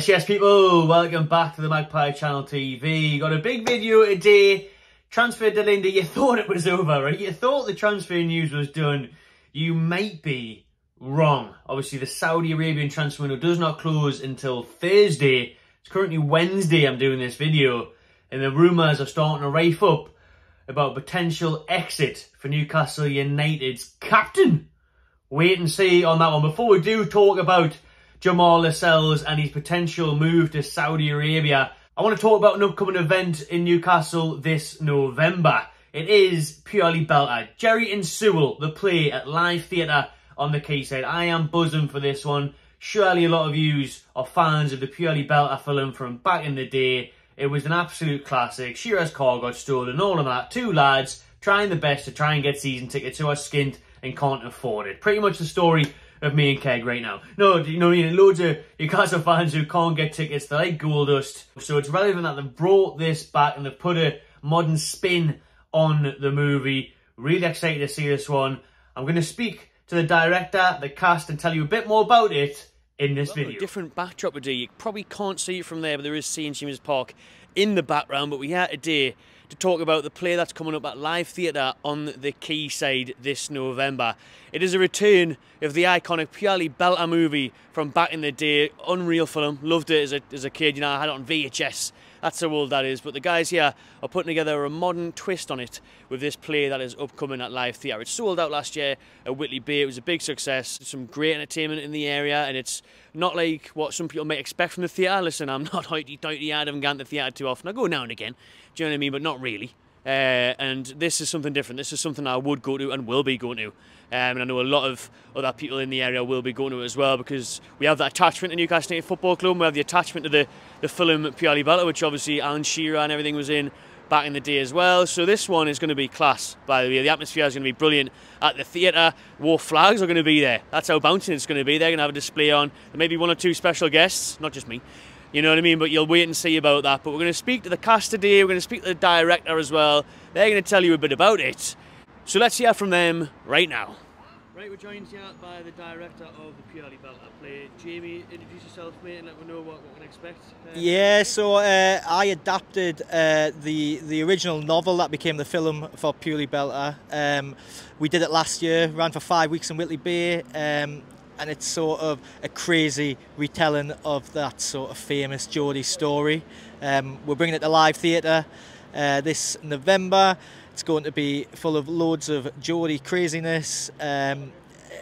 Yes, yes, people, welcome back to the Magpie Channel TV. Got a big video today. Transfer Delinda, you thought it was over, right? You thought the transfer news was done. You might be wrong. Obviously, the Saudi Arabian transfer window does not close until Thursday. It's currently Wednesday I'm doing this video. And the rumours are starting to rife up about potential exit for Newcastle United's captain. Wait and see on that one. Before we do talk about Jamaal Lascelles and his potential move to Saudi Arabia. I want to talk about an upcoming event in Newcastle this November. It is Purely Belter. Gerry and Sewell, the play at Live Theatre on the Quayside. I am buzzing for this one. Surely a lot of yous are fans of the Purely Belter film from back in the day. It was an absolute classic. Shearer's car got stolen, all of that. Two lads trying the best to try and get season tickets who are skint and can't afford it. Pretty much the story of me and Keg right now. No, you know I mean? Loads of Newcastle fans who can't get tickets, they like gold dust. So it's relevant that they've brought this back and they've put a modern spin on the movie. Really excited to see this one. I'm going to speak to the director, the cast, and tell you a bit more about it in this video. different backdrop today. You probably can't see it from there, but there is St James's Park in the background. But we are today to talk about the play that's coming up at Live Theatre on the Quayside this November. It is a return of the iconic Purely Belter movie from back in the day. Unreal film. Loved it as a, as a kid. You know, I had it on VHS that's how old that is. But the guys here are putting together a modern twist on it with this play that is upcoming at Live Theatre. It sold out last year at Whitley Bay. It was a big success. Some great entertainment in the area, and it's not like what some people may expect from the theatre. Listen, I'm not hoity-toity. I haven't gone to the theatre too often. I go now and again. Do you know what I mean? But not really. Uh, and this is something different. This is something I would go to and will be going to. Um, and I know a lot of other people in the area will be going to it as well because we have that attachment to Newcastle United Football Club. We have the attachment to the, the film Purely Belter, which obviously Alan Shearer and everything was in back in the day as well. So this one is going to be class, by the way. The atmosphere is going to be brilliant at the theatre. Wor Flags are going to be there. That's how bouncing it's going to be. They're going to have a display on. There may be one or two special guests, not just me. You know what I mean? But you'll wait and see about that. But we're going to speak to the cast today. We're going to speak to the director as well. They're going to tell you a bit about it. So let's hear from them right now. Right, we're joined here by the director of the Purely Belter play. Jamie, introduce yourself, mate, and let me know what, what we can expect. Uh, yeah, so uh, I adapted uh, the the original novel that became the film for Purely Belter. Um, we did it last year, ran for five weeks in Whitley Bay. Um, and it's sort of a crazy retelling of that sort of famous Geordie story. Um, we're bringing it to live theatre uh, this November. It's going to be full of loads of Geordie craziness. Um,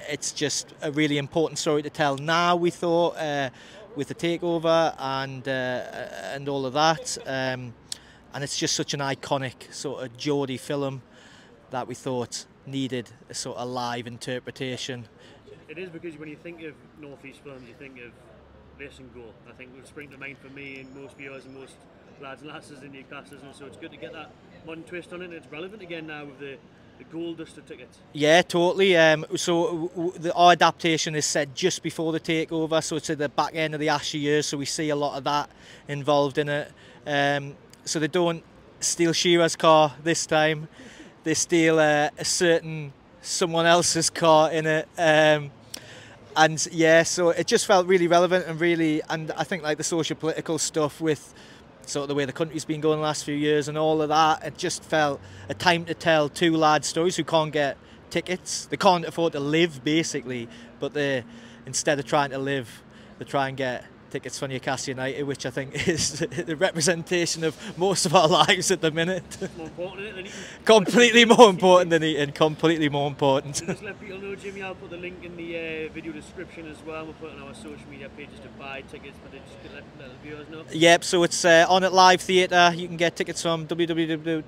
it's just a really important story to tell now, we thought, uh, with the takeover and, uh, and all of that. Um, and it's just such an iconic sort of Geordie film that we thought needed a sort of live interpretation it is because when you think of Northeast films, you think of this and goal. I think would spring to mind for me and most viewers and most lads and lasses in Newcastle, and so it's good to get that modern twist on it. And it's relevant again now with the the gold duster tickets. Yeah, totally. Um, so the, our adaptation is set just before the takeover, so at the back end of the Ashley years. So we see a lot of that involved in it. Um, so they don't steal Shearer's car this time; they steal uh, a certain someone else's car in it. Um, and yeah, so it just felt really relevant and really, and I think like the social political stuff with sort of the way the country's been going the last few years and all of that, it just felt a time to tell two lads stories who can't get tickets. They can't afford to live basically, but they instead of trying to live, they try and get tickets for Newcastle United, which I think is the representation of most of our lives at the minute. More completely more important than eating. Completely more important. just let people know, Jimmy. I'll put the link in the uh, video description as well. We'll put on our social media pages to buy tickets, but just let, viewers know. Yep. So it's uh, on at Live Theatre. You can get tickets from www.live.org,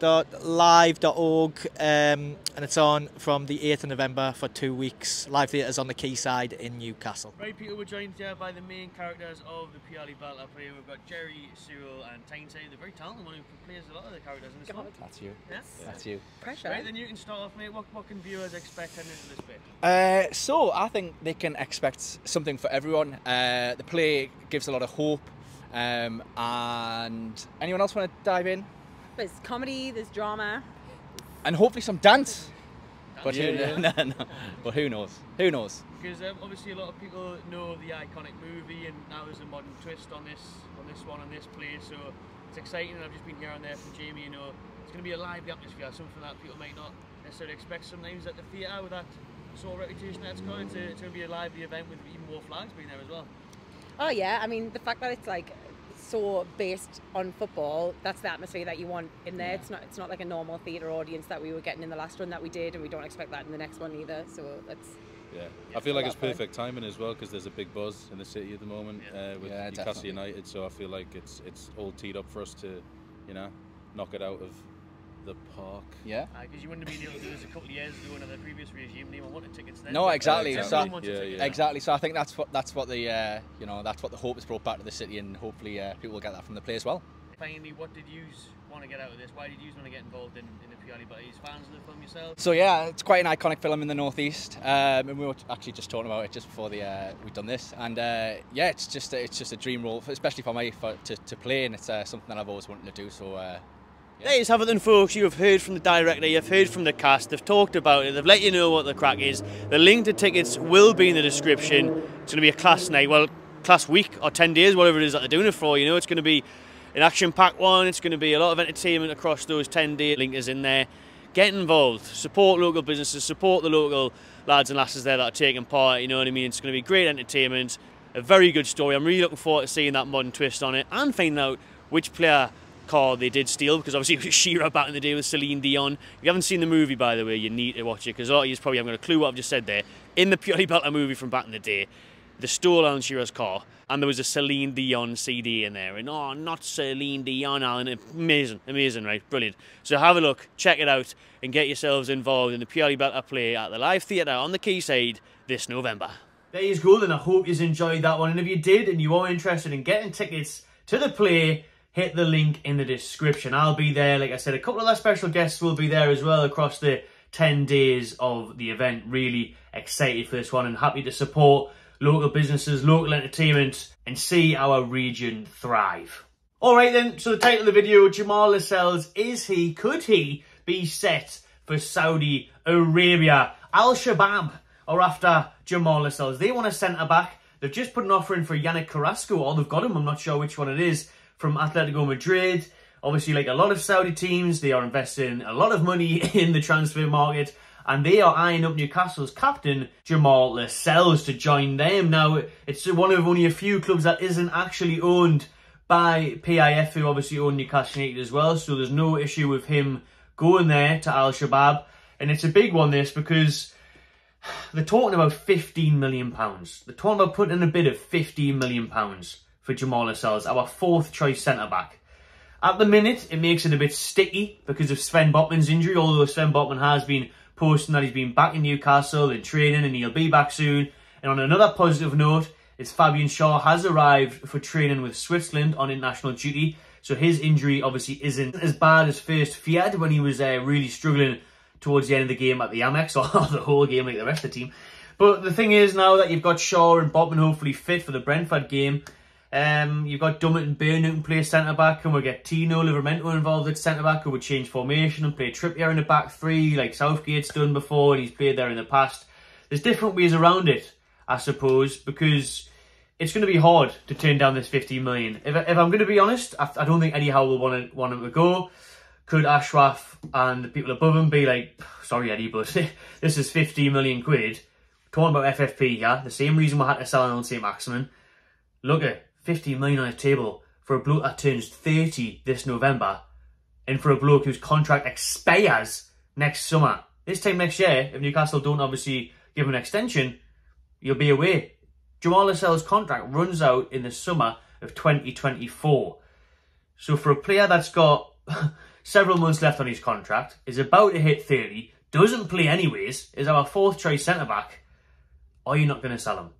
um, and it's on from the 8th of November for two weeks. Live Theatre's on the Quayside in Newcastle. Right, Peter. We're joined here by the main characters of the Purely Belter play. We've got Gerry, Sewell, and Tainty. They're very talented one who plays a lot of the characters in this one. That's you. Yeah? That's you. Pressure. Right, then you can start off, mate. What, what can viewers expect heading into this bit? Uh, so, I think they can expect something for everyone. Uh, the play gives a lot of hope. Um, and anyone else want to dive in? There's comedy, there's drama. And hopefully some dance. But Yeah, who, yeah. no, no. But who knows? Who knows? Because um, obviously a lot of people know the iconic movie, and now there's a modern twist on this on this one on this play. So it's exciting, and I've just been here and there from Jamie. You know, it's going to be a lively atmosphere, something that people might not necessarily expect sometimes at the theatre with that sort of reputation that's got. It's, it's going to be a lively event with even more flags being there as well. Oh yeah, I mean the fact that it's like so based on football, that's the atmosphere that you want in there. It's not it's not like a normal theatre audience that we were getting in the last one that we did, and we don't expect that in the next one either. So that's Yeah, I feel like it's lot of fun. perfect timing as well because there's a big buzz in the city at the moment uh, with Yeah, Newcastle definitely. United. So I feel like it's it's all teed up for us to, you know, knock it out of the park. Yeah. Because you wouldn't have been able to do this a couple of years ago under the previous regime. They were wanting tickets then. No, but exactly. So- Yeah, yeah. Exactly. So I think that's what that's what the uh, you know that's what the hope is brought back to the city, and hopefully uh, people will get that from the play as well. Finally, what did you want to get out of this? Why did you want to get involved in, in the Purely Buddies? Fans of the film yourself? So yeah, it's quite an iconic film in the northeast, um, and we were actually just talking about it just before the uh, we've done this, and uh, yeah, it's just it's just a dream role, especially for me for, to, to play, and it's uh, something that I've always wanted to do. So uh, There you have then, folks. You have heard from the director, you've heard from the cast, they've talked about it, they've let you know what the crack is. The link to tickets will be in the description. It's going to be a class night, well, class week or 10 days, whatever it is that they're doing it for. You know, it's going to be an action packed one, it's going to be a lot of entertainment across those 10 days. Link is in there. Get involved, support local businesses, support the local lads and lasses there that are taking part. You know what I mean? It's going to be great entertainment, a very good story. I'm really looking forward to seeing that modern twist on it and finding out which player car they did steal because obviously it was back in the day with Celine Dion. If you haven't seen the movie, by the way, you need to watch it because a lot of you probably haven't got a clue what I've just said there. In the Purely Belter movie from back in the day, they stole Alan Shearer's car and there was a Celine Dion CD in there. And oh, not Celine Dion, Alan. Amazing, amazing, right? Brilliant. So have a look, check it out, and get yourselves involved in the Purely Belter play at the Live Theatre on the Quayside this November. There you go, and I hope you enjoyed that one. And if you did and you are interested in getting tickets to the play, hit the link in the description. I'll be there. Like I said, a couple of our special guests will be there as well across the 10 days of the event. Really excited for this one and happy to support local businesses, local entertainment, and see our region thrive. All right then, so the title of the video, Jamaal Lascelles, is he, could he be set for Saudi Arabia? Al-Shabab are after Jamaal Lascelles. They want a centre-back. They've just put an offer in for Yannick Carrasco, or they've got him, I'm not sure which one it is, from Atletico Madrid. Obviously, like a lot of Saudi teams, they are investing a lot of money in the transfer market, and they are eyeing up Newcastle's captain, Jamaal Lascelles, to join them. Now, it's one of only a few clubs that isn't actually owned by PIF, who obviously own Newcastle United as well, so there's no issue with him going there to Al Shabab. And it's a big one, this, because they're talking about £15 million. They're talking about putting in a bid of £15 million for Jamaal Lascelles, our fourth choice centre back. At the minute, it makes it a bit sticky because of Sven Botman's injury, although Sven Botman has been posting that he's been back in Newcastle in training and he'll be back soon. And on another positive note, it's Fabian Schär has arrived for training with Switzerland on international duty. So his injury obviously isn't as bad as first feared when he was uh, really struggling towards the end of the game at the Amex or the whole game like the rest of the team. But the thing is now that you've got Shaw and Botman hopefully fit for the Brentford game, um, you've got Dummett and Burn can play centre back, and we'll get Tino Livramento involved at centre back, who would change formation and play Trippier in the back three, like Southgate's done before, and he's played there in the past. There's different ways around it, I suppose, because it's going to be hard to turn down this 15 million. If, if I'm going to be honest, I, I don't think Eddie Howe will want, to, want him to go. Could Ashworth and the people above him be like, sorry Eddie, but this is 15 million quid. Talking about FFP, yeah? The same reason we had to sell on St. Maximin. Look at 15 million on the table for a bloke that turns 30 this November and for a bloke whose contract expires next summer. This time next year, if Newcastle don't obviously give him an extension, you'll be away. Jamaal Lascelles' contract runs out in the summer of 2024. So for a player that's got several months left on his contract, is about to hit 30, doesn't play anyways, is our fourth choice centre back, are you not going to sell him?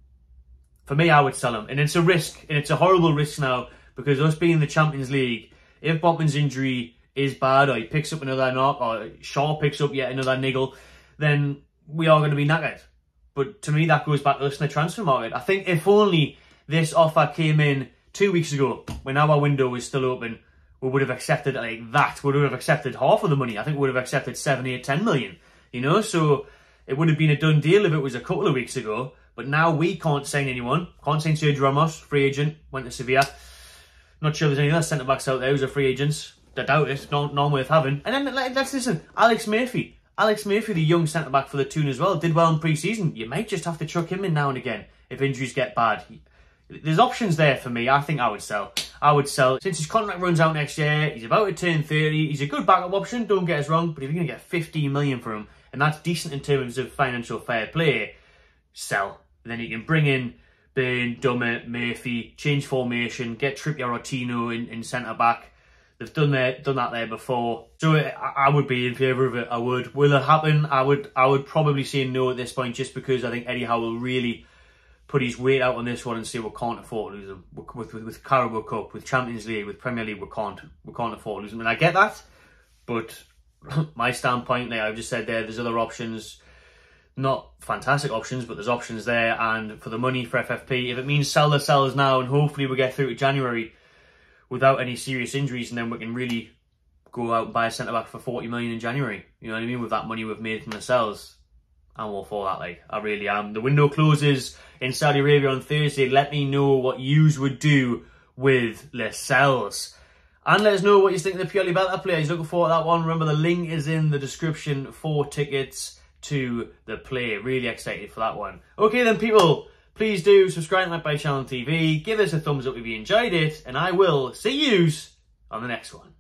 For me, I would sell him. And it's a risk, and it's a horrible risk now, because us being in the Champions League, if Botman's injury is bad, or he picks up another knock, or Schär picks up yet another niggle, then we are going to be knackered. But to me, that goes back to us in the transfer market. I think if only this offer came in two weeks ago, when our window was still open, we would have accepted like that. We would have accepted half of the money. I think we would have accepted seven, eight, ten million. You know, so it would have been a done deal if it was a couple of weeks ago. But now we can't sign anyone. Can't sign Sergio Ramos, free agent, went to Sevilla. Not sure there's any other centre backs out there who's a free agents. I doubt it. Not, not worth having. And then let's listen. Alex Murphy. Alex Murphy, the young centre back for the Toon as well, did well in pre-season. You might just have to chuck him in now and again if injuries get bad. There's options there for me. I think I would sell. I would sell. Since his contract runs out next year, he's about to turn 30. He's a good backup option, don't get us wrong. But if you're going to get 15 million for him, and that's decent in terms of financial fair play, sell. And then you can bring in Burn, Dummett, Murphy, change formation, get Trippier or Tino in, in centre back. They've done that done that there before, so uh, I, I would be in favour of it. I would. Will it happen? I would. I would probably say no at this point, just because I think Eddie Howe will really put his weight out on this one and say we can't afford to lose them with, with, with Carabao Cup, with Champions League, with Premier League. We can't. We can't afford to lose them, and I get that. But my standpoint, there, I've just said there. There's other options not fantastic options, but there's options there. And for the money for FFP, if it means sell the sellers now and hopefully we get through to January without any serious injuries, and then we can really go out and buy a centre back for 40 million in January. You know what I mean? With that money we've made from the sales. I'm all for that, like, I really am. The window closes in Saudi Arabia on Thursday. Let me know what yous would do with Lascelles. And let us know what you think of the Purely Belter players. Looking forward to that one. Remember, the link is in the description for tickets to the play. Really excited for that one. Okay then, people. Please do subscribe to Magpie Channel TV. Give us a thumbs up if you enjoyed it. And I will see yous on the next one.